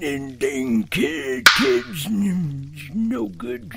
and then kids, no good.